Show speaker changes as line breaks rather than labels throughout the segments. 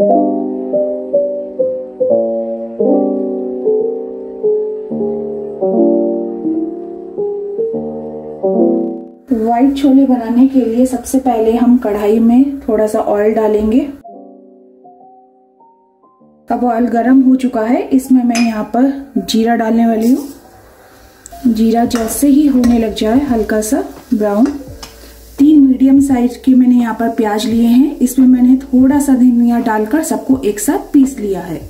White chole बनाने के लिए सबसे पहले हम कढ़ाई में थोड़ा सा ऑयल डालेंगे अब ऑयल गर्म हो चुका है इसमें मैं यहाँ पर जीरा डालने वाली हूँ जीरा जैसे ही होने लग जाए हल्का सा ब्राउन मीडियम साइज़ के मैंने यहाँ पर प्याज लिए हैं। इसमें मैंने थोड़ा सा धनिया डालकर सबको एक साथ पीस लिया है।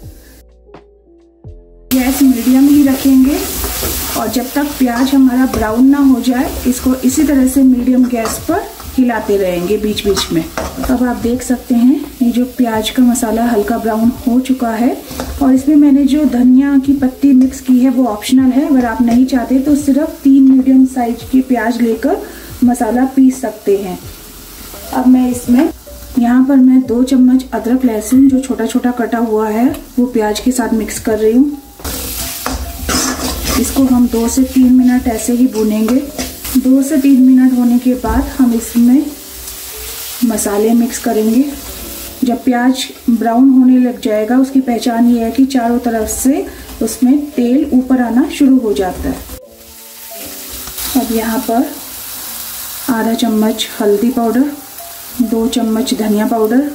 गैस मीडियम ही रखेंगे और जब तक प्याज हमारा ब्राउन ना हो जाए, इसको इसी तरह से मीडियम गैस पर हिलाते रहेंगे बीच बीच में अब आप देख सकते हैं, ये जो प्याज का मसाला हल्का ब्राउन हो चुका है और इसमें मैंने जो धनिया की पत्ती मिक्स की है, वो ऑप्शनल है। अगर आप नहीं चाहते तो सिर्फ़ तीन मीडियम साइज़ की प्याज लेकर मसाला पीस सकते हैं। अब मैं इसमें, यहाँ पर मैं दो चम्मच अदरक लहसुन, जो छोटा छोटा कटा हुआ है, वो प्याज के साथ मिक्स कर रही हूँ। इसको हम दो से तीन मिनट ऐसे ही भुनेंगे। दो से तीन मिनट होने के बाद हम इसमें मसाले मिक्स करेंगे। जब प्याज ब्राउन होने लग जाएगा, उसकी पहचान ये है कि चारों तरफ़ से उसमें तेल ऊपर आना शुरू हो जाता है। अब यहाँ पर आधा चम्मच हल्दी पाउडर, दो चम्मच धनिया पाउडर।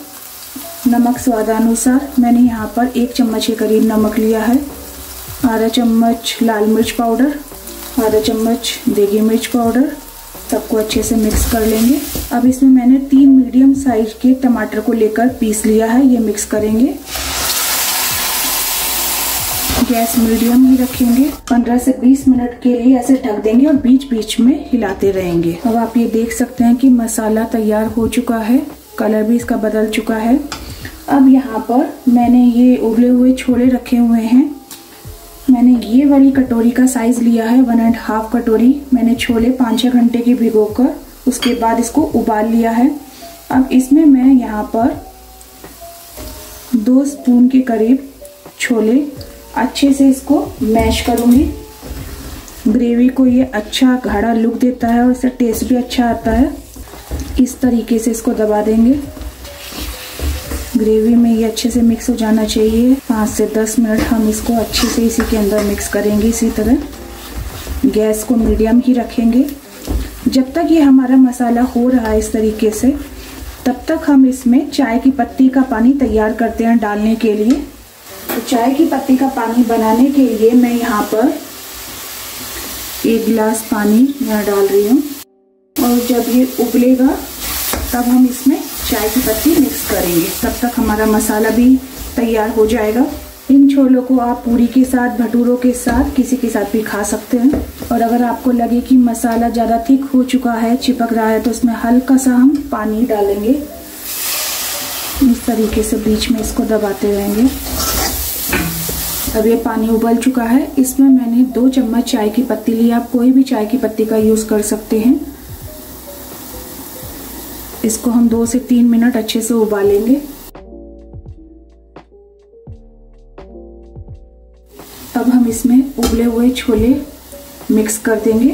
नमक स्वादानुसार मैंने यहाँ पर एक चम्मच के करीब नमक लिया है। आधा चम्मच लाल मिर्च पाउडर, आधा चम्मच देगी मिर्च पाउडर। सबको अच्छे से मिक्स कर लेंगे। अब इसमें मैंने तीन मीडियम साइज़ के टमाटर को लेकर पीस लिया है, ये मिक्स करेंगे। गैस मीडियम ही रखेंगे। 15 से 20 मिनट के लिए ऐसे ढक देंगे और बीच बीच में हिलाते रहेंगे। अब आप ये देख सकते हैं कि मसाला तैयार हो चुका है। कलर भी इसका बदल चुका है। अब यहाँ पर मैंने ये उबले हुए छोले रखे हुए हैं। मैंने ये वाली कटोरी का साइज़ लिया है वन एंड हाफ़ कटोरी। मैंने छोले पाँच छः घंटे की भिगोकर उसके बाद इसको उबाल लिया है। अब इसमें मैं यहाँ पर दो स्पून के करीब छोले अच्छे से इसको मैश करूँगी। ग्रेवी को ये अच्छा गाढ़ा लुक देता है और इसका टेस्ट भी अच्छा आता है। इस तरीके से इसको दबा देंगे। ग्रेवी में ये अच्छे से मिक्स हो जाना चाहिए। पाँच से दस मिनट हम इसको अच्छे से इसी के अंदर मिक्स करेंगे इसी तरह। गैस को मीडियम ही रखेंगे। जब तक ये हमारा मसाला हो रहा है इस तरीके से, तब तक हम इसमें चाय की पत्ती का पानी तैयार करते हैं डालने के लिए। तो चाय की पत्ती का पानी बनाने के लिए मैं यहाँ पर एक गिलास पानी यहाँ डाल रही हूँ। और जब ये उबलेगा, तब हम इसमें चाय की पत्ती मिक्स करेंगे। तब तक हमारा मसाला भी तैयार हो जाएगा। इन छोलों को आप पूरी के साथ, भटूरों के साथ, किसी के साथ भी खा सकते हैं। और अगर आपको लगे कि मसाला ज़्यादा थिक हो चुका है, चिपक रहा है तो इसमें हल्का सा हम पानी डालेंगे। इस तरीके से बीच में इसको दबाते रहेंगे। अब ये पानी उबल चुका है। इसमें मैंने दो चम्मच चाय की पत्ती ली। आप कोई भी चाय की पत्ती का यूज़ कर सकते हैं। इसको हम दो से तीन मिनट अच्छे से उबालेंगे। अब हम इसमें उबले हुए छोले मिक्स कर देंगे।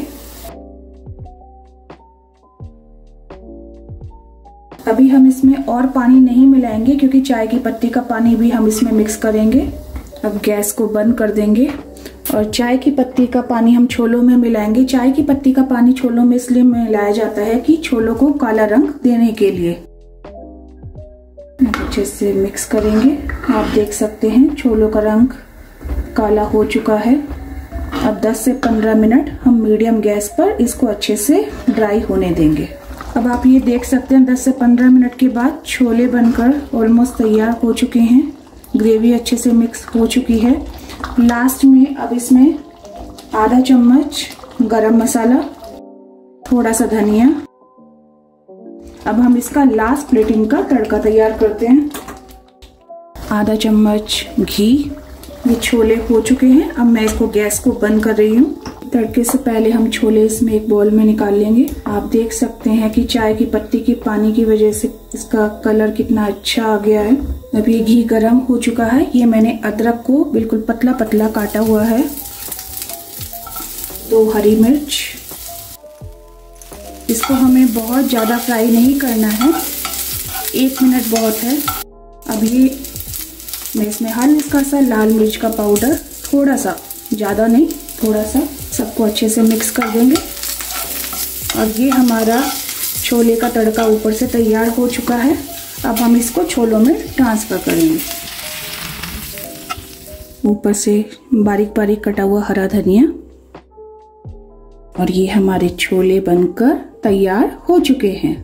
अभी हम इसमें और पानी नहीं मिलाएँगे, क्योंकि चाय की पत्ती का पानी भी हम इसमें मिक्स करेंगे। अब गैस को बंद कर देंगे और चाय की पत्ती का पानी हम छोलों में मिलाएँगे। चाय की पत्ती का पानी छोलों में इसलिए मिलाया जाता है कि छोलों को काला रंग देने के लिए। अच्छे से मिक्स करेंगे। आप देख सकते हैं छोलों का रंग काला हो चुका है। अब 10 से 15 मिनट हम मीडियम गैस पर इसको अच्छे से ड्राई होने देंगे। अब आप ये देख सकते हैं 10 से 15 मिनट के बाद छोले बनकर ऑलमोस्ट तैयार हो चुके हैं। ग्रेवी अच्छे से मिक्स हो चुकी है। लास्ट में अब इसमें आधा चम्मच गरम मसाला थोड़ा सा धनिया। अब हम इसका लास्ट प्लेटिंग का तड़का तैयार करते हैं। आधा चम्मच घी, ये छोले हो चुके हैं। अब मैं इसको गैस को बंद कर रही हूँ। तड़के से पहले हम छोले इसमें एक बॉल में निकाल लेंगे। आप देख सकते हैं कि चाय की पत्ती के पानी की वजह से इसका कलर कितना अच्छा आ गया है। अब ये घी गर्म हो चुका है। ये मैंने अदरक को बिल्कुल पतला पतला काटा हुआ है। दो हरी मिर्च। इसको हमें बहुत ज़्यादा फ्राई नहीं करना है। एक मिनट बहुत है। अभी मैं इसमें हल्का सा लाल मिर्च का पाउडर थोड़ा सा, ज़्यादा नहीं, थोड़ा सा सबको अच्छे से मिक्स कर देंगे। और ये हमारा छोले का तड़का ऊपर से तैयार हो चुका है। अब हम इसको छोलों में ट्रांसफ़र करेंगे। ऊपर से बारीक बारीक कटा हुआ हरा धनिया। और ये हमारे छोले बनकर तैयार हो चुके हैं।